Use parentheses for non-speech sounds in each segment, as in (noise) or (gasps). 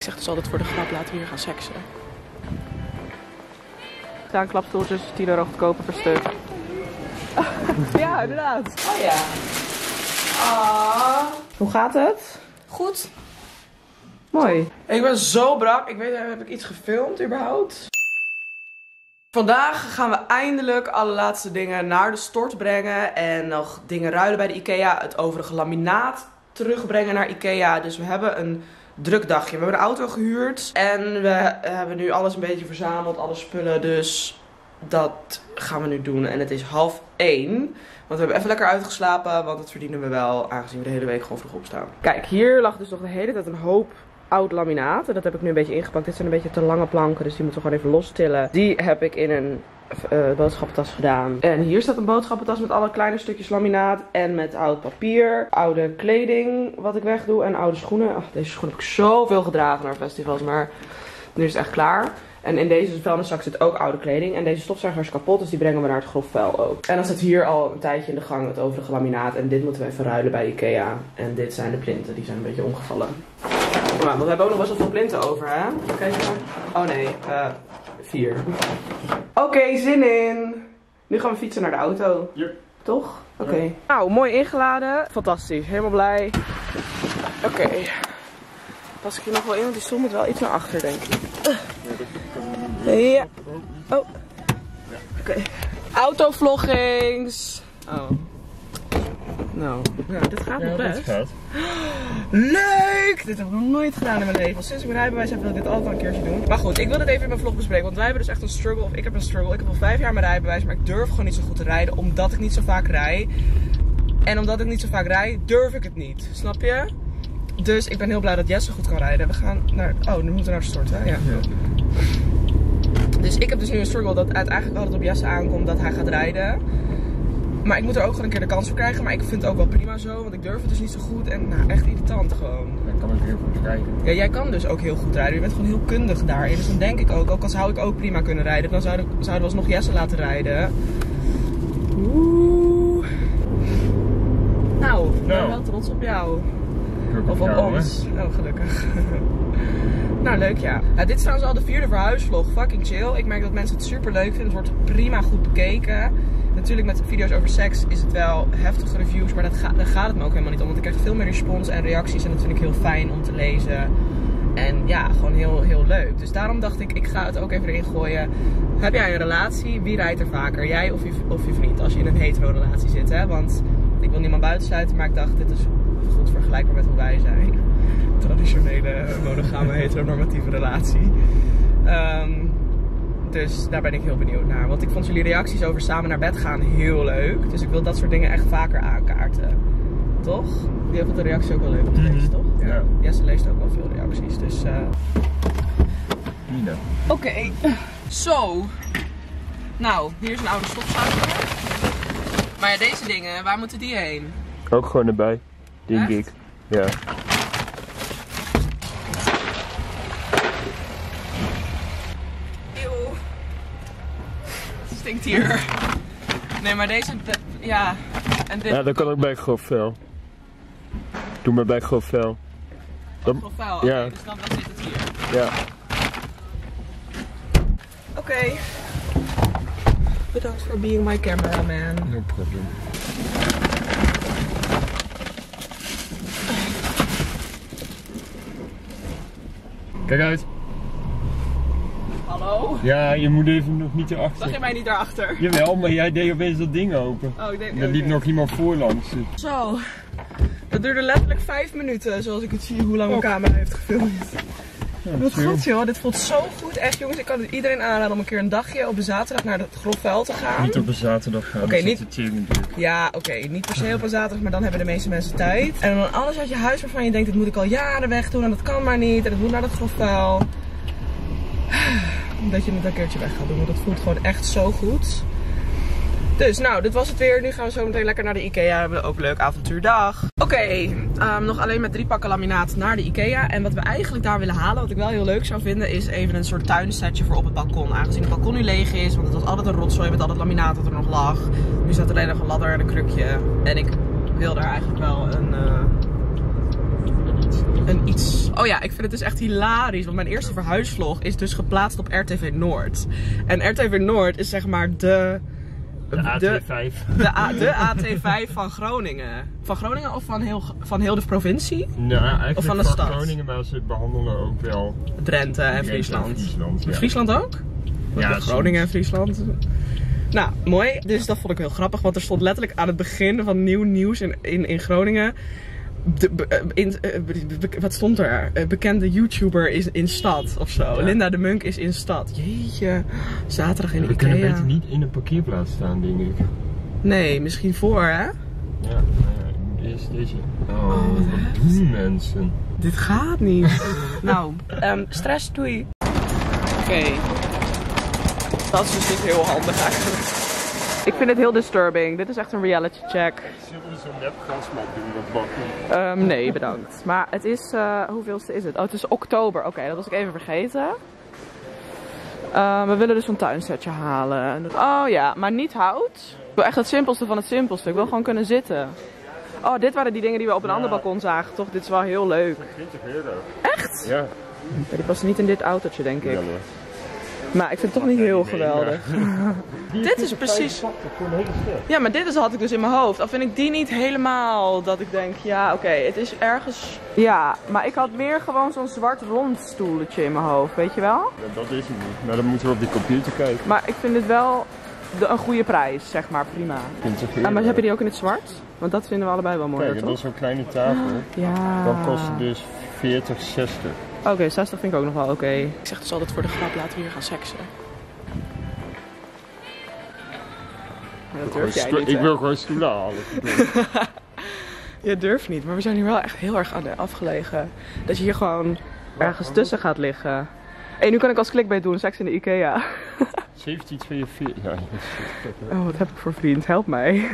Ik zeg dus altijd voor de grap, laten we hier gaan seksen. Staan klapstoeltjes, 10 euro goedkoper per stuk. (laughs) ja, inderdaad. Oh ja. Ah. Hoe gaat het? Goed. Mooi. Ik ben zo brak. Ik weet, heb ik iets gefilmd überhaupt? Vandaag gaan we eindelijk alle laatste dingen naar de stort brengen. En nog dingen ruilen bij de IKEA. Het overige laminaat terugbrengen naar IKEA. Dus we hebben een druk dagje. We hebben een auto gehuurd. En we hebben nu alles een beetje verzameld. Alle spullen. Dus dat gaan we nu doen. En het is half één. Want we hebben even lekker uitgeslapen. Want dat verdienen we wel. Aangezien we de hele week gewoon vroeg opstaan. Kijk, hier lag dus nog de hele tijd een hoop oud laminaat. En dat heb ik nu een beetje ingepakt. Dit zijn een beetje te lange planken, dus die moeten we gewoon even lostillen. Die heb ik in een uh, boodschappentas gedaan. En hier staat een boodschappentas met alle kleine stukjes laminaat. En met oud papier. Oude kleding wat ik wegdoe. En oude schoenen. Ach, deze schoenen heb ik zoveel gedragen naar festivals. Maar nu is het echt klaar. En in deze vuilniszak zit ook oude kleding. En deze stofzuiger is kapot, dus die brengen we naar het grof vuil ook. En dan staat hier al een tijdje in de gang het overige laminaat. En dit moeten we even ruilen bij Ikea. En dit zijn de plinten, die zijn een beetje omgevallen. Maar want we hebben ook nog best wel veel plinten over, hè? Kijk maar. Oh nee, uh, vier. Oké, zin in. Nu gaan we fietsen naar de auto. Ja. Toch? Oké. Nou, mooi ingeladen. Fantastisch. Helemaal blij. Oké. Pas ik hier nog wel in, want die stoel moet wel iets naar achter, denk ik. Ja. Oh. Oké. Autovloggings. Oh. Nou, ja, dit gaat nog best. gaat. (gasps) Leuk! Dit heb ik nog nooit gedaan in mijn leven. Sinds ik mijn rijbewijs heb wil ik dit altijd al een keertje doen. Maar goed, ik wil het even in mijn vlog bespreken. Want wij hebben dus echt een struggle. Of ik heb een struggle. Ik heb al vijf jaar mijn rijbewijs. Maar ik durf gewoon niet zo goed te rijden. Omdat ik niet zo vaak rij. En omdat ik niet zo vaak rijd, durf ik het niet. Snap je? Dus ik ben heel blij dat Jesse goed kan rijden. We gaan naar... Oh, nu moeten we naar de stort, hè? Ja. Dus ik heb dus nu een struggle dat het eigenlijk altijd op Jesse aankomt dat hij gaat rijden. Maar ik moet er ook gewoon een keer de kans voor krijgen. Maar ik vind het ook wel prima zo, want ik durf het dus niet zo goed. En nou, echt irritant gewoon. Ik kan ook heel goed rijden. Ja, jij kan dus ook heel goed rijden. Je bent gewoon heel kundig daarin. Dus dan denk ik ook, ook al zou ik ook prima kunnen rijden, dan zouden, zouden we alsnog Jesse laten rijden. Oeh. Nou, ik ben wel trots op jou. Of op ons. Oh, gelukkig. (laughs) nou, leuk ja. ja. Dit is trouwens al de vierde verhuisvlog. Fucking chill. Ik merk dat mensen het super leuk vinden. Het wordt prima goed bekeken. Natuurlijk met video's over seks is het wel heftige reviews. Maar dat gaat het me ook helemaal niet om. Want ik krijg veel meer respons en reacties. En natuurlijk heel fijn om te lezen. En ja, gewoon heel, heel leuk. Dus daarom dacht ik, ik ga het ook even erin gooien. Heb jij een relatie? Wie rijdt er vaker? Jij of je, of je vriend? Als je in een hetero relatie zit, hè? Want ik wil niemand buitensluiten. Maar ik dacht, dit is goed vergelijkbaar met hoe wij zijn. Traditionele, monogame, heteronormatieve relatie. Ehm, dus daar ben ik heel benieuwd naar. Want ik vond jullie reacties over samen naar bed gaan heel leuk. Dus ik wil dat soort dingen echt vaker aankaarten. Toch? Die vond de reactie ook wel leuk om te Mhm. lezen, toch? Ja. Jesse leest ook wel veel reacties. Dus eh Nina. Oké. Zo. Nou, hier is een oude stofzuiger. Maar ja, deze dingen, waar moeten die heen? Ook gewoon erbij, denk Echt? ik. Ja. Stinkt hier. Nee, maar deze, de- ja. En dit ja, dat kan ook bij grof vuil. Doe maar bij grof vuil. Dan, nog vuil. Oké, Ja. dus dan, dan zit het hier. ja. Oké. Bedankt voor being my cameraman. No problem. Kijk uit. Hallo? Ja, je moet even nog niet Zag erachter. je mij niet daarachter? Jawel, maar jij deed opeens dat ding open. Oh, ik denk Er liep nog iemand voorlangs. Zo. Dat duurde letterlijk vijf minuten, zoals ik het zie, hoe lang mijn camera heeft gefilmd. Wat chill. goed joh, dit voelt zo goed. Echt jongens, ik kan het iedereen aanraden om een keer een dagje op een zaterdag naar het grof vuil te gaan. Niet op een zaterdag gaan. Oké, niet-. Ja, oké, niet per se op een zaterdag, maar dan hebben de meeste mensen tijd. En dan alles uit je huis waarvan je denkt, dit moet ik al jaren weg doen en dat kan maar niet. En het moet naar dat grof vuil. Dat je het een keertje weg gaat doen, want dat voelt gewoon echt zo goed. Dus nou, dit was het weer. Nu gaan we zo meteen lekker naar de Ikea. We hebben ook een leuk avontuurdag. Oké, ehm, nog alleen met drie pakken laminaat naar de Ikea. En wat we eigenlijk daar willen halen, wat ik wel heel leuk zou vinden, is even een soort tuinsetje voor op het balkon. Aangezien het balkon nu leeg is, want het was altijd een rotzooi met al het laminaat dat er nog lag. Nu staat alleen nog een ladder en een krukje. En ik wil daar eigenlijk wel een... een iets. Oh ja, ik vind het dus echt hilarisch. Want mijn eerste verhuisvlog is dus geplaatst op RTV Noord. En RTV Noord is zeg maar de. De AT5. De, A- de AT5 van Groningen. Van Groningen of van heel, van heel de provincie? Nou, eigenlijk Of van de van stad. Groningen, maar ze behandelen ook wel Drenthe en Friesland. Friesland, ja. Friesland ook? Ja, Ja, Groningen en Friesland. Nou, mooi. Dus dat vond ik heel grappig. Want er stond letterlijk aan het begin van nieuw nieuws in, in, in Groningen. De, eh, in, eh, wat stond er? Eh, bekende YouTuber is in stad of zo. Ja. Linda de Munk is in stad. Jeetje. Zaterdag in We kunnen Ikea. beter niet in een parkeerplaats staan, denk ik. Nee, misschien voor hè? Ja, nou ja, eerst deze. Oh, wat doen mensen? Dit gaat niet. (laughs) nou, ehm, stress doei. Oké. Dat is dus niet heel handig eigenlijk. Ik vind het heel disturbing. Dit is echt een reality check. Zullen we zo'n nep gasmat doen, wat bakken? Ehm, nee, bedankt. Maar het is, eh, hoeveelste is het? Oh, het is oktober. Oké, dat was ik even vergeten. Eh, we willen dus een tuinsetje halen. En dat- Oh ja, maar niet hout. Ik wil echt het simpelste van het simpelste. Ik wil gewoon kunnen zitten. Oh, dit waren die dingen die we op een Ja. ander balkon zagen, toch? Dit is wel heel leuk. 20 euro. Echt? Ja. Die passen niet in dit autootje, denk ik. Ja, hoor. Maar ik vind het toch niet heel geweldig. (laughs) Dit is precies-. Ja, maar dit is, had ik dus in mijn hoofd. Al vind ik die niet helemaal dat ik denk, ja oké, het is ergens... Ja, maar ik had meer gewoon zo'n zwart rond stoeltje in mijn hoofd, weet je wel? Ja, dat is het niet. Maar dan moeten we op die computer kijken. Maar ik vind het wel de, een goede prijs, zeg maar, prima. 20 euro. Ah, maar heb je die ook in het zwart? Want dat vinden we allebei wel mooi, Kijk, dat is zo'n kleine tafel. Ja. Dan kost het dus 40, 60. Oké, 60 vind ik ook nog wel oké. Ik zeg dus altijd voor de grap, laten we hier gaan seksen. Dat durf jij niet, ik wil gewoon stoelen halen. (laughs) Je durft niet, maar we zijn hier wel echt heel erg aan de afgelegen. Dat je hier gewoon ergens tussen gaat liggen. Hé, nu kan ik als clickbait doen, seks in de Ikea. (laughs) 1742. Ja. Oh, wat heb ik voor vriend? Help mij.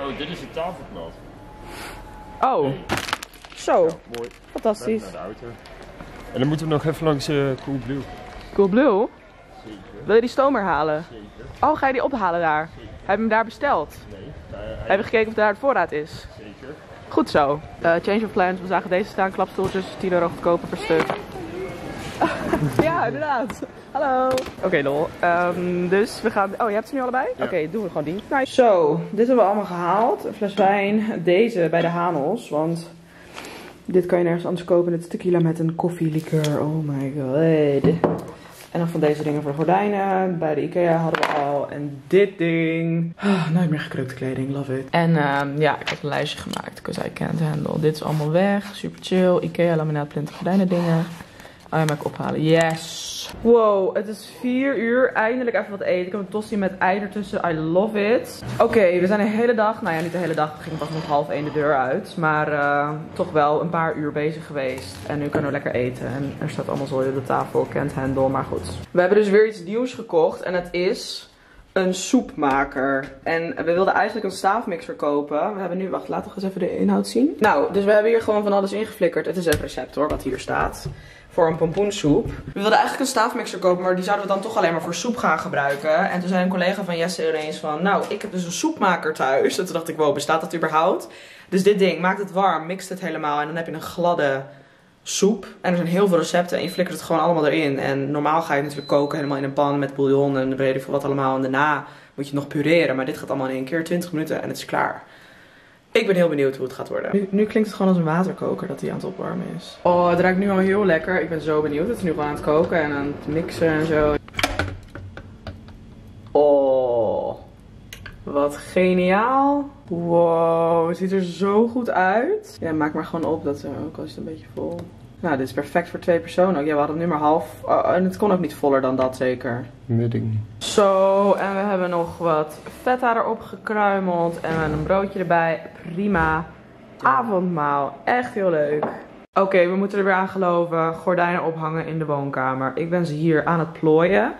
Oh, dit is een tafelblad. Oh, zo. Mooi. Fantastisch. Naar de auto. En dan moeten we nog even langs uh, Coolblue. Coolblue. Zeker. Wil je die stomer halen? Zeker. Oh, ga je die ophalen daar? Heb je hem daar besteld? Nee, daar, Heb je gekeken of daar het voorraad is? zeker. Goed zo. Eh, change of plans. We zagen deze staan. Klapstoeltjes. 10 euro goedkoper per stuk. (laughs) ja, inderdaad. Hallo. Oké, lol. Ehm, dus we gaan... Oh, je hebt ze nu allebei? Ja. Oké, doen we gewoon die. Nice. Zo, dit hebben we allemaal gehaald. Een fles wijn. Deze bij de Hanos. Want dit kan je nergens anders kopen. Dit is tequila met een koffielikeur. Oh my god. En dan van deze dingen voor de gordijnen. Bij de Ikea hadden we al. En dit ding. Ah, nooit meer gekrukte kleding. Love it. En ehm, ja, ik had een lijstje gemaakt. Because I can't handle. Dit is allemaal weg. Super chill. Ikea laminaat plinten gordijnen dingen. Oh mag ik ophalen. Yes. Wow, het is 4 uur. Eindelijk even wat eten. Ik heb een tosti met ei ertussen. I love it. Oké, we zijn de hele dag, nou ja, niet de hele dag. We gingen pas nog half één de deur uit. Maar eh, toch wel een paar uur bezig geweest. En nu kunnen we lekker eten. En er staat allemaal zooi op de tafel. Can't handle, maar goed. We hebben dus weer iets nieuws gekocht. En het is een soepmaker. En we wilden eigenlijk een staafmixer kopen. We hebben nu, wacht, laten we eens even de inhoud zien. Nou, dus we hebben hier gewoon van alles ingeflikkerd. Het is een recept hoor, wat hier staat. Voor een pompoensoep. We wilden eigenlijk een staafmixer kopen, maar die zouden we dan toch alleen maar voor soep gaan gebruiken. En toen zei een collega van Jesse ineens van, nou, ik heb dus een soepmaker thuis. En toen dacht ik, wow, bestaat dat überhaupt? Dus dit ding maakt het warm, mixt het helemaal en dan heb je een gladde soep. En er zijn heel veel recepten en je flikkert het gewoon allemaal erin. En normaal ga je natuurlijk koken helemaal in een pan met bouillon en weet veel wat allemaal. En daarna moet je het nog pureren. Maar dit gaat allemaal in één keer 20 minuten en het is klaar. Ik ben heel benieuwd hoe het gaat worden. Nu, nu klinkt het gewoon als een waterkoker dat hij aan het opwarmen is. Oh, het ruikt nu al heel lekker. Ik ben zo benieuwd. Het is nu gewoon aan het koken en aan het mixen en zo. Oh, wat geniaal. Wow, het ziet er zo goed uit. Ja, maak maar gewoon op, dat ook al is het een beetje vol. Nou, dit is perfect voor twee personen. Ja, we hadden nu maar half. oh, en het kon ook niet voller dan dat zeker. Weet ik niet. Zo, en we hebben nog wat feta erop gekruimeld. En een broodje erbij. Prima. Avondmaal. Echt heel leuk. Oké, we moeten er weer aan geloven. Gordijnen ophangen in de woonkamer. Ik ben ze hier aan het plooien.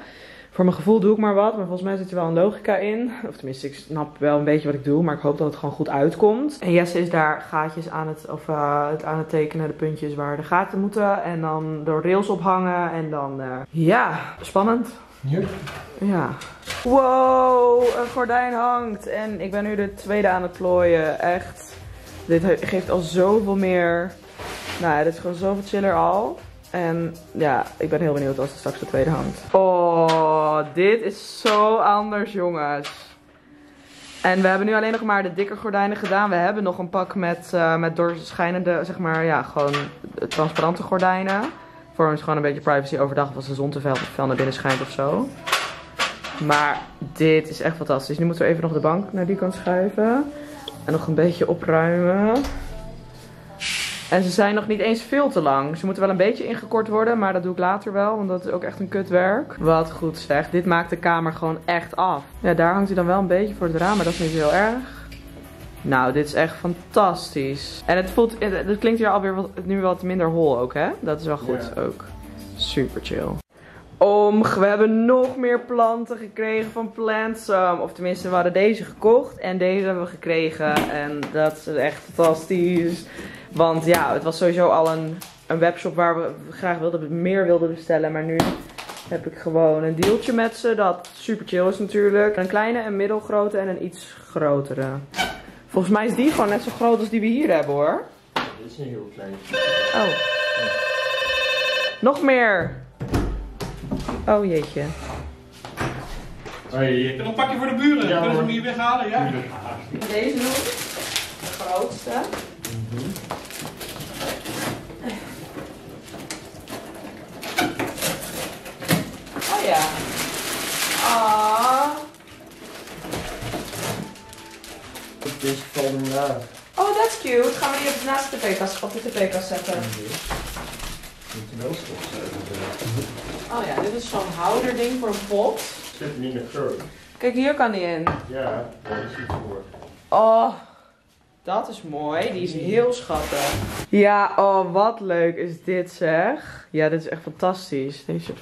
Voor mijn gevoel doe ik maar wat, maar volgens mij zit er wel een logica in. Of tenminste, ik snap wel een beetje wat ik doe, maar ik hoop dat het gewoon goed uitkomt. En Jesse is daar gaatjes aan het, of, eh, het aan het tekenen, de puntjes waar de gaten moeten. En dan door rails ophangen en dan, eh, ja, spannend. Ja. Ja. Wow, een gordijn hangt. En ik ben nu de tweede aan het plooien. Echt. Dit geeft al zoveel meer Nou ja, dit is gewoon zoveel chiller al. En ja, ik ben heel benieuwd als het straks de tweede hangt. Oh, dit is zo anders, jongens. En we hebben nu alleen nog maar de dikke gordijnen gedaan. We hebben nog een pak met, uh, met doorschijnende, zeg maar, ja, gewoon transparante gordijnen. Voor ons gewoon een beetje privacy overdag als de zon te veel naar binnen schijnt of zo. Maar dit is echt fantastisch. Nu moeten we even nog de bank naar die kant schuiven. En nog een beetje opruimen. En ze zijn nog niet eens veel te lang. Ze moeten wel een beetje ingekort worden, maar dat doe ik later wel. Want dat is ook echt een kutwerk. Wat goed zeg. Dit maakt de kamer gewoon echt af. Ja, daar hangt hij dan wel een beetje voor het raam, maar dat is niet heel erg. Nou, dit is echt fantastisch. En het voelt, het, klinkt hier alweer wat, nu wat minder hol ook, hè? Dat is wel goed ook. Super chill. Om, we hebben nog meer planten gekregen van Plantsum. Of tenminste, we hadden deze gekocht en deze hebben we gekregen. En dat is echt fantastisch. Want ja, het was sowieso al een, een webshop waar we graag wilden, meer wilden bestellen. Maar nu heb ik gewoon een deeltje met ze. Dat super chill is natuurlijk. Een kleine, een middelgrote en een iets grotere. Volgens mij is die gewoon net zo groot als die we hier hebben hoor. Dit is een heel klein. Oh. Nog meer. Oh jeetje. Hey. Ik heb een pakje voor de buren. Ja, Kunnen ze hem hier weghalen? Ja. Deze doen. De grootste. Mm -hmm. Oh, that's cute. Gaan we die op naast de tv-kast op de tv-kast zetten? Moet je wel Oh ja, dit is zo'n houderding voor een pot. Zit niet meer groot. Kijk, hier kan die in. Ja, daar is iets voor. Oh, dat is mooi. Die is heel schattig. Ja, oh, wat leuk is dit zeg. Ja, dit is echt fantastisch. Deze...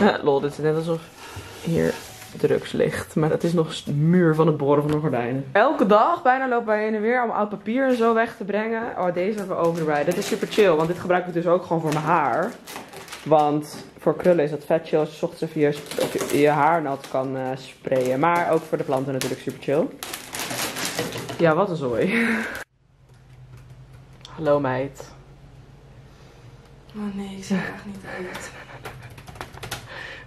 Ja. (laughs) Lol, dit is net alsof hier drugslicht. Maar dat is nog een muur van het boren van de gordijnen. Elke dag bijna lopen wij heen en weer om oud papier en zo weg te brengen. Oh, deze hebben we over erbij. Dit is super chill, want dit gebruik ik dus ook gewoon voor mijn haar. Want voor krullen is dat vet chill als je ochtends even je, je haar nat kan uh, sprayen. Maar ook voor de planten natuurlijk super chill. Ja, wat een zooi. (laughs) Hallo meid. Oh nee, ik zie er echt niet uit.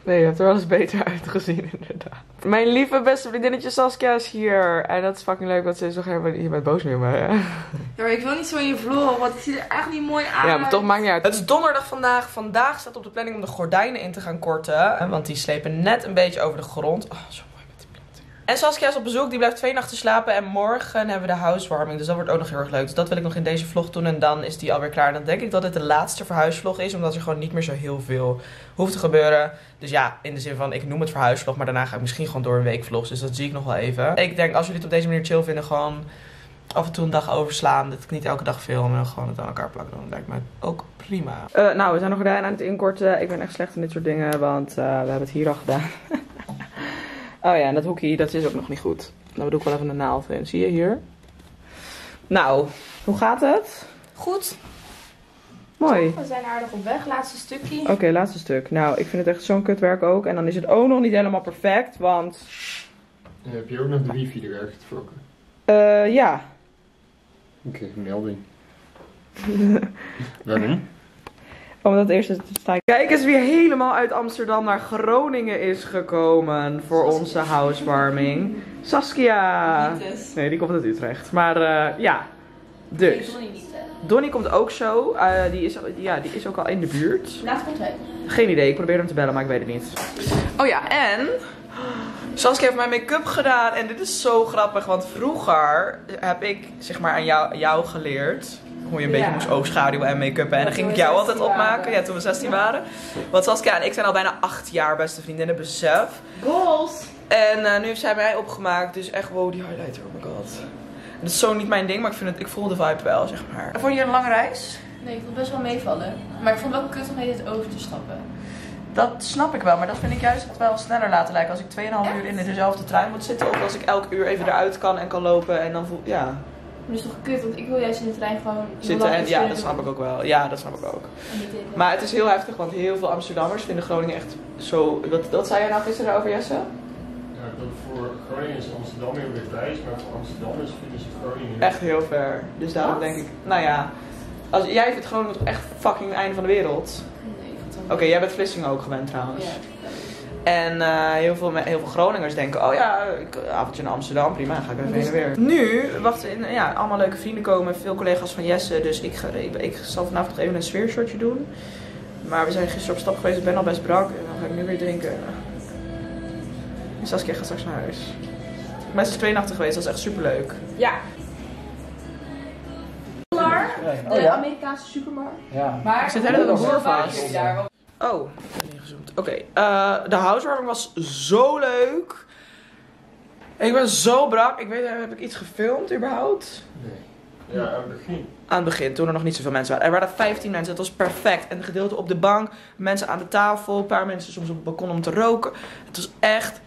Nee, je hebt er wel eens beter (laughs) uitgezien, inderdaad. Mijn lieve beste vriendinnetje Saskia is hier. En dat is fucking leuk, want ze is nog helemaal je bent boos meer, maar ja. (laughs) Ja, maar ik wil niet zo in je vlog, want het ziet er echt niet mooi uit. Ja, maar toch maakt niet uit. Het is donderdag vandaag. Vandaag staat op de planning om de gordijnen in te gaan korten. Want die slepen net een beetje over de grond. Oh, zo en Saskia is op bezoek, die blijft twee nachten slapen. En morgen hebben we de housewarming. Dus dat wordt ook nog heel erg leuk. Dus dat wil ik nog in deze vlog doen. En dan is die alweer klaar. Dan denk ik dat het de laatste verhuisvlog is. Omdat er gewoon niet meer zo heel veel hoeft te gebeuren. Dus ja, in de zin van, ik noem het verhuisvlog. Maar daarna ga ik misschien gewoon door een week vlogs. Dus dat zie ik nog wel even. Ik denk, als jullie het op deze manier chill vinden, gewoon af en toe een dag overslaan. Dat ik niet elke dag film en gewoon het aan elkaar plakken. Dan lijkt mij ook prima. Uh, nou, we zijn nog gordijnen aan het inkorten. Ik ben echt slecht in dit soort dingen. Want uh, we hebben het hier al gedaan. (laughs) Oh ja, en dat hoekje, dat is ook nog niet goed. Nou, doe ik wel even een naald in. Zie je hier? Nou, hoe gaat het? Goed. Mooi. We zijn aardig op weg. Laatste stukje. Oké, laatste stuk. Nou, ik vind het echt zo'n kutwerk ook. En dan is het ook nog niet helemaal perfect, want... En heb je ook nog de wifi eruit getrokken? Uh, ja. Oké, okay, melding. (laughs) Waarom? Omdat eerst. Kijk eens wie helemaal uit Amsterdam naar Groningen is gekomen voor onze housewarming. Saskia. Nee, die komt uit Utrecht. Maar uh, ja, dus. Donnie komt ook zo. Uh, die, is, ja, die is ook al in de buurt. Laat komt hij. Geen idee. Ik probeer hem te bellen, maar ik weet het niet. Oh ja, en... Saskia heeft mijn make-up gedaan. En dit is zo grappig. Want vroeger heb ik zeg maar aan jou, jou geleerd hoe je een beetje moest oogschaduwen en make-up. En dan ging ik jou altijd opmaken. Ja, toen we 16 waren. Want Saskia en ik zijn al bijna 8 jaar beste vriendinnen, besef. Goals! En uh, nu heeft zij mij opgemaakt. Dus echt, wow, die highlighter, oh my god. Dat is zo niet mijn ding, maar ik, vind het, ik voel de vibe wel, zeg maar. Vond je een lange reis? Nee, ik vond het best wel meevallen. Maar ik vond het wel kut om dit over te stappen. Dat snap ik wel, maar dat vind ik juist wel sneller laten lijken. Als ik 2,5 uur in dezelfde trein moet zitten, of als ik elk uur even eruit kan en kan lopen en dan voel ja. Maar dat is toch kut, want ik wil juist in de trein gewoon zitten. En, ja, dat snap ik ook wel. Ja, dat snap ik ook. Maar het is heel heftig, want heel veel Amsterdammers vinden Groningen echt zo. Wat, wat zei jij nou gisteren over Jesse? Ja, dat voor Groningen is Amsterdam heel dichtbij, maar voor Amsterdammers vinden ze Groningen Echt heel ver. Dus daarom Wat? denk ik, nou ja. Als, jij vindt Groningen toch echt fucking het einde van de wereld? Nee, ik het Oké, jij bent Vlissingen ook gewend trouwens. Ja. En eh, heel, veel, heel veel Groningers denken, oh ja, ik, avondje naar Amsterdam, prima, ga ik even heen en weer. Nu, wachten, in, ja, allemaal leuke vrienden komen, veel collega's van Jesse, dus ik, ga, ik, ik zal vanavond nog even een sfeershotje doen. Maar we zijn gisteren op stap geweest, ik ben al best brak en dan ga ik nu weer drinken. En Saskia gaat straks naar huis. Ik ben sinds twee nachten geweest, dat is echt superleuk. Ja. Klaar? Oh De ja? Amerikaanse supermarkt. Ja. Maar Ik zit helemaal vast. jullie daar? Oh, Oké, eh, de housewarming was zo leuk. Ik ben zo brak. Ik weet, heb ik iets gefilmd überhaupt? Nee. Ja, aan het begin. Aan het begin, toen er nog niet zoveel mensen waren. Er waren 15 mensen, het was perfect. En een gedeelte op de bank, mensen aan de tafel, een paar mensen soms op het balkon om te roken. Het was echt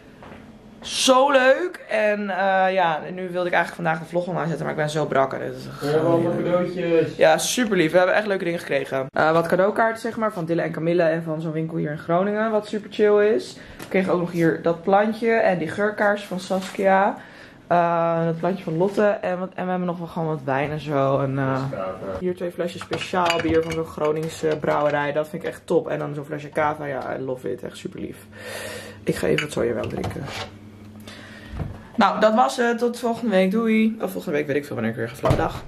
zo leuk. En eh, ja, nu wilde ik eigenlijk vandaag een vlog online zetten, maar ik ben zo brak. en dit is We hebben allemaal cadeautjes. ja, super lief. We hebben echt leuke dingen gekregen. Eh, wat cadeaukaarten, zeg maar, van Dille en Camille en van zo'n winkel hier in Groningen, wat super chill is. We kregen ook nog hier dat plantje en die geurkaars van Saskia. Eh dat plantje van Lotte. En, wat, en we hebben nog wel gewoon wat wijn en zo. En, hier twee flesjes speciaal bier van zo'n Groningse brouwerij. Dat vind ik echt top. En dan zo'n flesje cava. Ja, I love it. Echt super lief. Ik ga even wat soja wel drinken. Nou, dat was het. Tot volgende week. Doei. Of volgende week weet ik veel wanneer ik weer ga. Dag.